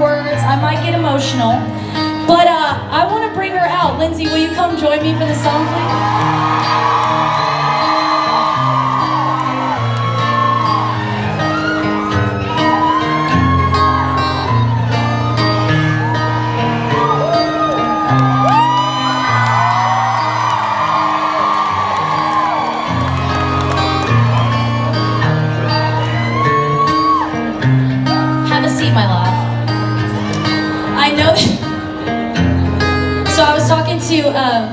words. I might get emotional. But uh, I want to bring her out. Lindsay, will you come join me for the song, please?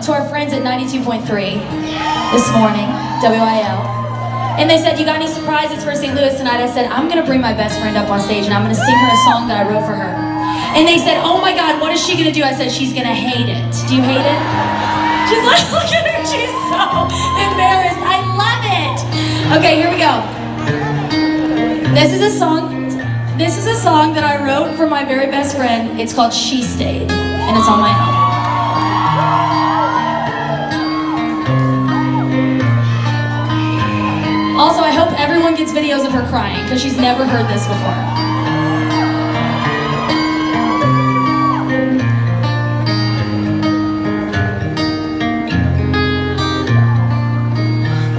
To to our friends at 92.3 this morning, WIL, and they said, "You got any surprises for St. Louis tonight?" I said, "I'm gonna bring my best friend up on stage and I'm gonna sing her a song that I wrote for her." And they said, "Oh my God, what is she gonna do?" I said, "She's gonna hate it. Do you hate it?" She's like, "Look at her, she's so embarrassed. I love it." Okay, here we go. This is a song. This is a song that I wrote for my very best friend. It's called She Stayed, and it's on my album. Gets videos of her crying because she's never heard this before.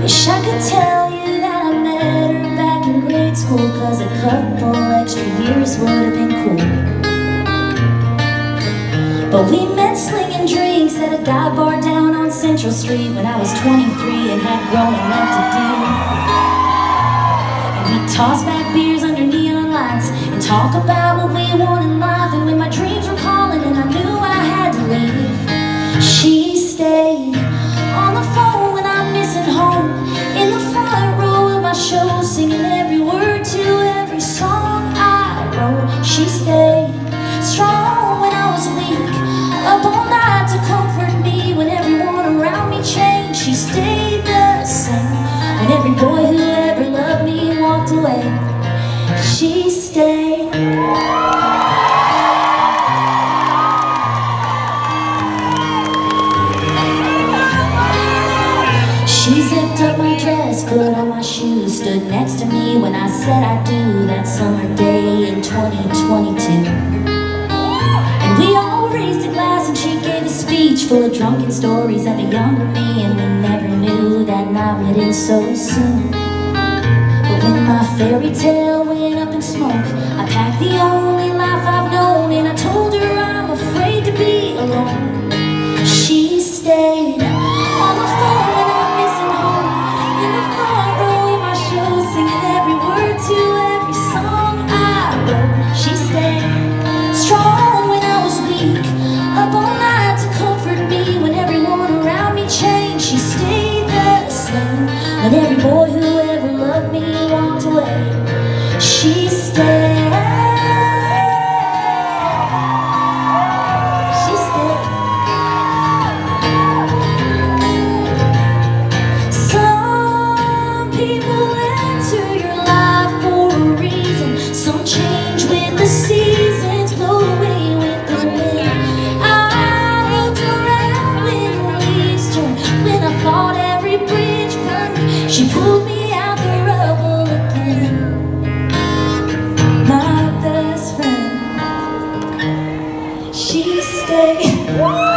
Wish I could tell you that I met her back in grade school Cause a couple extra years would have been cool But we met slinging drinks at a dive bar down on Central Street When I was 23 and had growing up to do Tossed back beers under neon lights And talk about what we want in life. And when my dreams were calling and I knew I had to leave She She zipped up my dress, put on my shoes, stood next to me when I said I do that summer day in 2022. And we all raised a glass and she gave a speech full of drunken stories of a younger me and we never knew that night would end so soon. But when my fairy tale went up in smoke, I packed the only life I've known and I told her I'm Every boy she stay?